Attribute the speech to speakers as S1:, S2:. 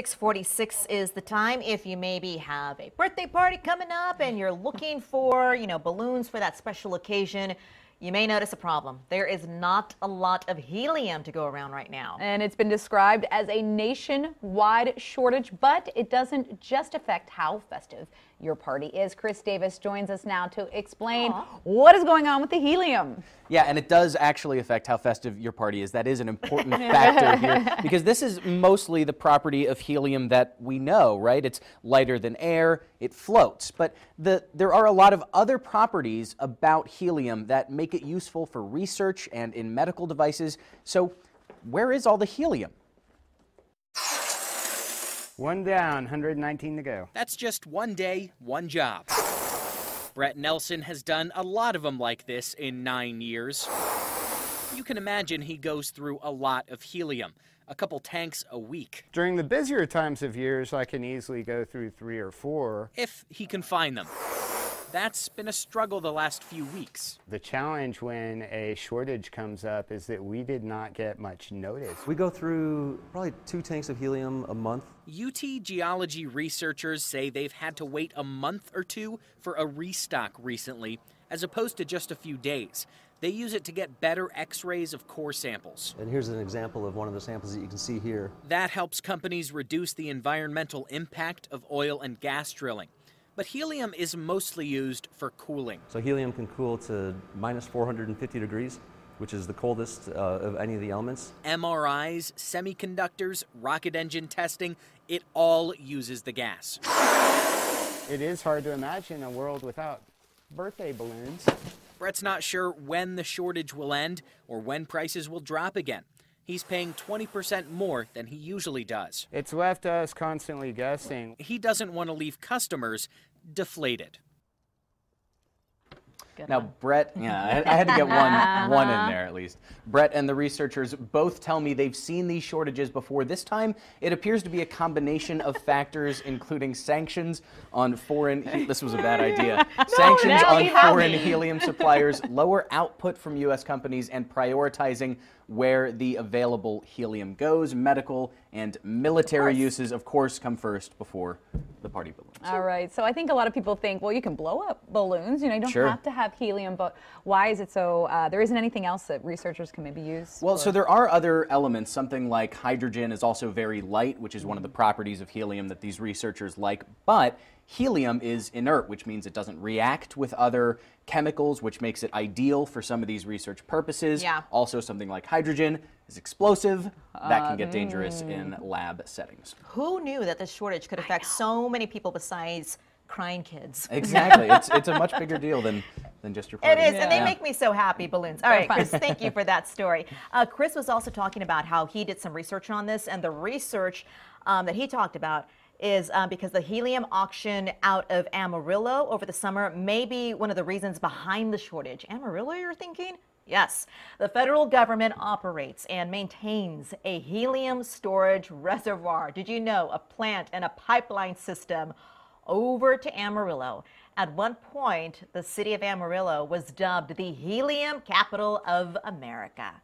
S1: 646 is the time if you maybe have a birthday party coming up and you're looking for, you know, balloons for that special occasion. You may notice a problem. There is not a lot of helium to go around right now.
S2: And it's been described as a nationwide shortage, but it doesn't just affect how festive your party is. Chris Davis joins us now to explain
S1: Aww.
S2: what is going on with the helium.
S3: Yeah, and it does actually affect how festive your party is. That is an important factor here because this is mostly the property of helium that we know, right? It's lighter than air, it floats. But the, there are a lot of other properties about helium that make it useful for research and in medical devices. So, where is all the helium?
S4: One down, 119 to go.
S5: That's just one day, one job. Brett Nelson has done a lot of them like this in nine years. You can imagine he goes through a lot of helium, a couple tanks a week.
S4: During the busier times of years, I can easily go through three or four.
S5: If he can find them. That's been a struggle the last few weeks.
S4: The challenge when a shortage comes up is that we did not get much notice.
S6: We go through probably two tanks of helium a month.
S5: UT geology researchers say they've had to wait a month or two for a restock recently, as opposed to just a few days. They use it to get better x rays of core samples.
S6: And here's an example of one of the samples that you can see here.
S5: That helps companies reduce the environmental impact of oil and gas drilling. But helium is mostly used for cooling.
S6: So helium can cool to minus 450 degrees, which is the coldest uh, of any of the elements.
S5: MRIs, semiconductors, rocket engine testing, it all uses the gas.
S4: It is hard to imagine a world without birthday balloons.
S5: Brett's not sure when the shortage will end or when prices will drop again. He's paying 20% more than he usually does.
S4: It's left us constantly guessing.
S5: He doesn't want to leave customers deflated.
S2: Good
S3: Now,
S2: one.
S3: Brett, yeah, I, I had to get one, one in there at least. Brett and the researchers both tell me they've seen these shortages before. This time, it appears to be a combination of factors, including sanctions on foreign. this was a bad idea. sanctions on foreign helium suppliers, lower output from U.S. companies, and prioritizing where the available helium goes. Medical and military uses, of course, come first before the party balloons.
S2: All right. So I think a lot of people think, well, you can blow up balloons. You know, you don't
S3: Sure.
S2: have to have helium, but why is it so? Uh, there isn't anything else that researchers can maybe use?
S3: Well,
S2: for-
S3: so there are other elements. Something like hydrogen is also very light, which is one of the properties of helium that these researchers like. But helium is inert, which means it doesn't react with other chemicals, which makes it ideal for some of these research purposes.
S1: Yeah.
S3: Also, something like hydrogen is explosive. That can get dangerous in lab settings.
S1: Who knew that this shortage could affect so many people besides crying kids?
S3: Exactly. it's, it's a much bigger deal than, than just your
S1: It
S3: party.
S1: is, and they
S3: Yeah.
S1: make me so happy, balloons. All right, Chris, thank you for that story. Uh, Chris was also talking about how he did some research on this, and the research um, that he talked about is um, because the helium auction out of Amarillo over the summer may be one of the reasons behind the shortage. Amarillo, you're thinking? Yes, the federal government operates and maintains a helium storage reservoir. Did you know a plant and a pipeline system over to Amarillo? At one point, the city of Amarillo was dubbed the helium capital of America.